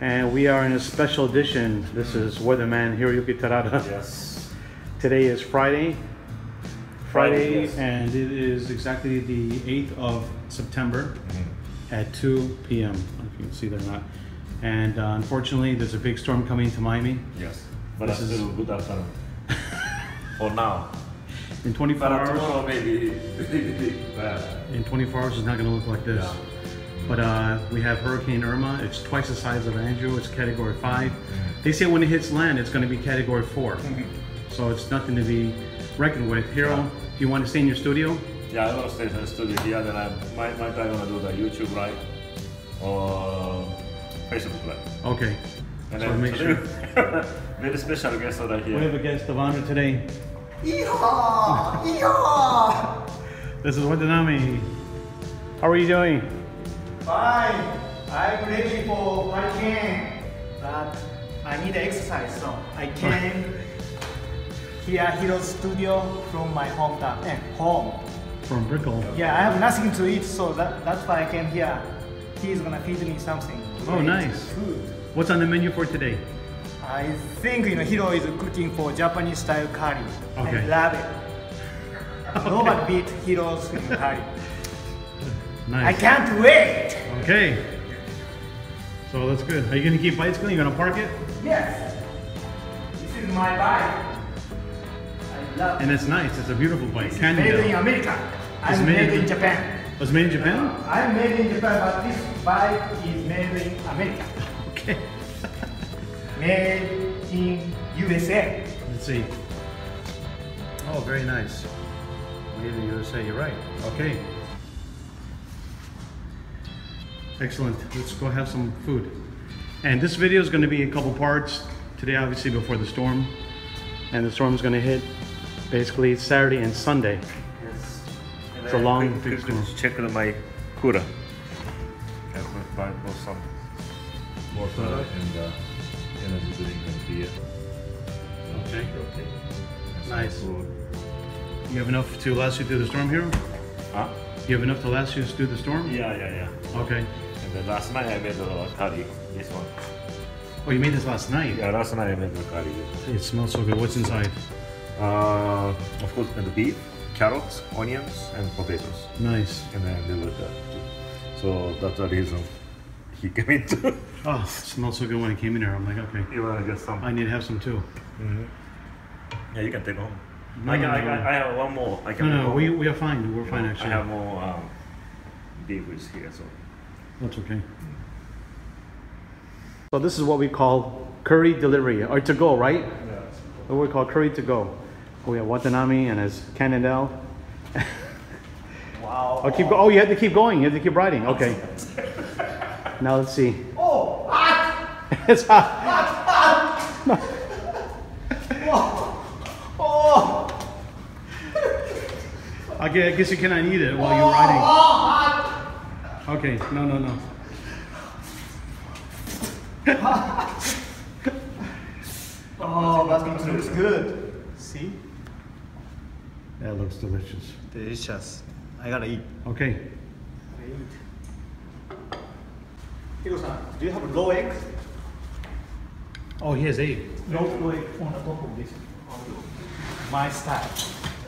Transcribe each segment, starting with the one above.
And we are in a special edition. This is Weatherman Hiroyuki Terada. Yes. Today is Friday. Friday, yes. and it is exactly the 8th of September at 2 p.m. If you can see that or not. And uh, unfortunately, there's a big storm coming to Miami. Yes. But This is- good afternoon. For now. In 24 But hours, tomorrow maybe in 24 hours, it's not going to look like this. Yeah. But uh, we have Hurricane Irma. It's twice the size of Andrew. It's Category 5. They say when it hits land, it's going to be Category 4. So it's nothing to be reckoned with. Hiro, Yeah. do you want to stay in your studio? Yeah, I'm gonna stay in the studio here. Then I might might I gonna do the YouTube live or Facebook live. Okay. And So then make today, sure. very special guest over here. We have here. a guest of honor today. Yeehaw! Yeehaw! This is Watanabe. How are you doing? Fine. I'm ready for my game. But I need exercise, so I came here Hiro Studio from my hometown and home. From Brickell. Yeah, I have nothing to eat, so that, that's why I came here. He's gonna feed me something. Oh, nice. Food. What's on the menu for today? I think you know Hiro is cooking for Japanese style curry. Okay. I love it. Nobody beat Hiro's curry. nice. I can't wait. Okay. So that's good. Are you to keep bicycling? You to park it? Yes. This is my bike. I love And it's nice. It's a beautiful bike. It's made in America. It's I'm made in- in Japan. Oh, Was it made in Japan? I'm made in Japan, but this bike is made in America. Okay. Made in USA. Let's see. Oh, very nice. Made in USA. You're right. Okay. Excellent. Let's go have some food. And this video is going to be a couple parts. Today, obviously, before the storm. And the storm is going to hit basically Saturday and Sunday. Yes. And It's a then long, quick- big quick storm. Check on my kura. I could buy for some water and uh, energy drink and beer. Okay. Okay. Nice. You have enough to last you through the storm, Hiro? Huh? You have enough to last you through the storm? Yeah, yeah, yeah. Okay. Last night I made a curry. This one. Oh, you made this last night? Yeah, last night I made the curry. It smells so good. What's inside? Uh, of course, and the beef, carrots, onions, and potatoes, Nice. and then there was that. So that's the reason he came into. Oh, it smells so good when it came in here. I'm like, okay, you wanna get some? I need to have some too. Yeah, you can take home. No, I, can, no, I, no. I have one more. I No, can no, home. we, we are fine. We're You fine know, actually. I have more um, beef here, so. That's okay. So this is what we call curry delivery or to go, right? Yeah. What we call curry to go. Oh, we have Watanabe and his Cannondale. Wow. Oh, keep go. Oh, you have to keep going. You have to keep riding. Okay. Now let's see. Oh, hot! It's hot. Hot, hot! Oh, I I guess you cannot eat it while you're oh, riding. Oh, Okay. No, no, no. oh, that looks good. See? That looks delicious. Delicious. I gotta eat. Okay. Hiro-san, do you have raw egg? Oh, he has eight. No raw egg on the top of this. My style.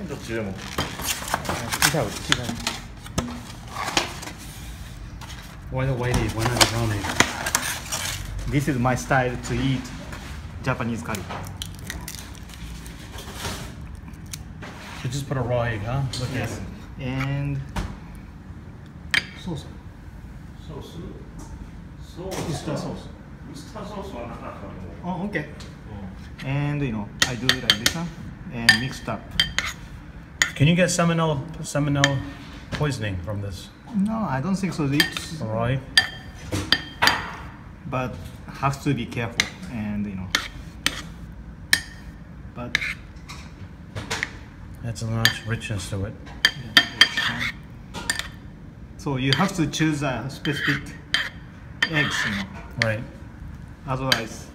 どっちでも。違う、違う。 why the white? Why not the brown? This is my style to eat Japanese curry. You just put a raw egg, huh? Look yes. At it. And sauce. Sauce. Sauce. Sauce. Sauce. Oh, okay. Oh. And you know, I do it like this one and mixed up. Can you get salmonella, salmonella poisoning from this? No, I don't think so. It's raw but have to be careful and you know. But That's a much richness to it. so you have to choose a specific eggs, you know. Right. Otherwise,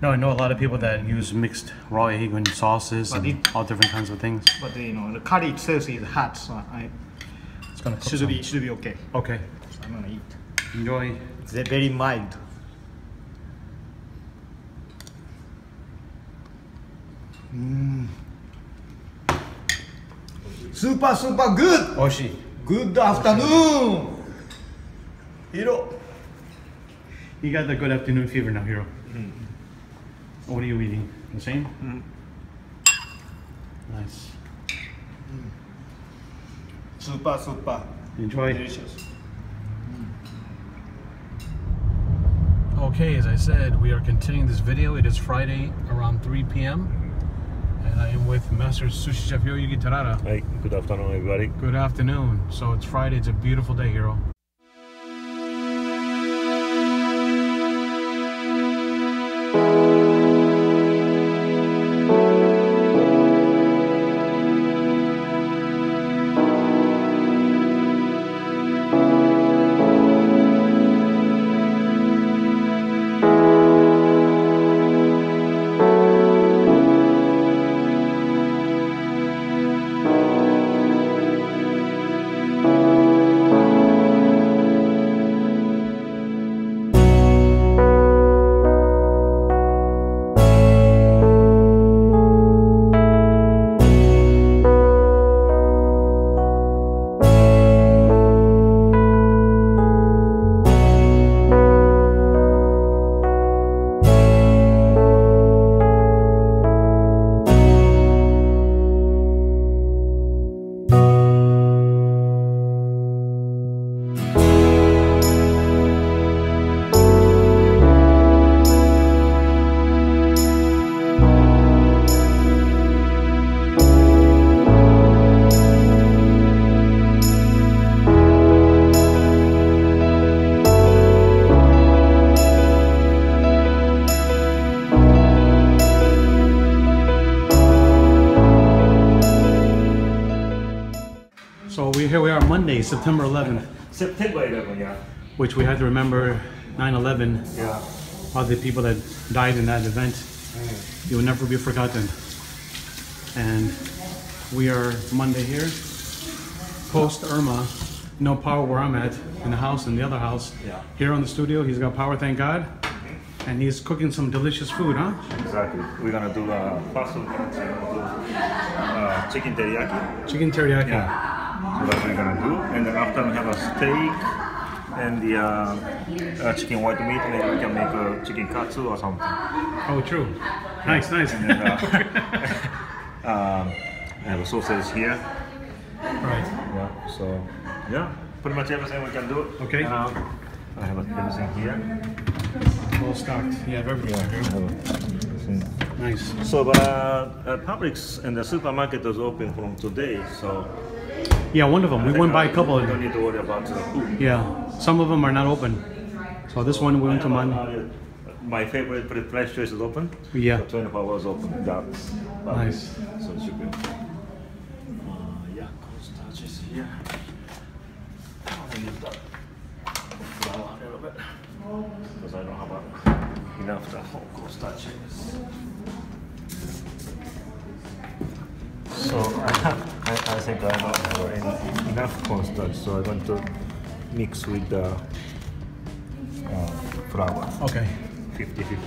No, I know a lot of people that use mixed raw egg and sauces But and it- all different kinds of things. but you know, the curry itself is hot, so I it's gonna should some. be should be okay. Okay. So I'm gonna eat. Enjoy. It's very mild. Mm. Super super good. Oshi. Good afternoon. Hiro. You got the good afternoon fever now, Hiro. Mm. What are you eating? The same? Mm. Nice. Super, super. Enjoy. Delicious. Mm. Okay, as I said, we are continuing this video. It is Friday around 3 p.m. And I am with Master Sushi Chef Hiroyuki Terada. Hey, good afternoon, everybody. Good afternoon. So it's Friday. It's a beautiful day, Hiro. Here we are Monday, September 11th, September 11th, yeah. which we had to remember 9/11. Yeah. All the people that died in that event. It will never be forgotten. And we are Monday here, post Irma. No power where I'm at in the house in the other house. Yeah. Here on the studio, he's got power, thank God. And he's cooking some delicious food, huh? Exactly. We're gonna do uh, pasta, we're gonna do uh, chicken teriyaki. Chicken teriyaki. Yeah. So that's what we're gonna do. And then after we have a steak and the uh, uh, chicken white meat, maybe we can make a chicken katsu or something. Oh, true. Nice, nice. And then uh, um, I have a sausage here. right. Yeah. So yeah, pretty much everything we can do. Okay. Uh, I have everything here. Well stocked. Have everything. Yeah. I have everything. Nice. So, but uh, uh, Publix and the supermarket is open from today, so Yeah, one of them. We went by a couple We of don't them. need to worry about the food. Yeah, some of them are not open. So this one we went to Monday. Uh, My favorite pre- place choice is open. Yeah. So 24 hours open. That's Nice. So it should be. okay. Uh, yeah, cornstarch is here. I need that flour a little bit because I don't have uh, enough the whole cornstarch. So I, I think I don't have enough cornstarch, so I'm going to mix with the uh, flour. Okay. 50 50.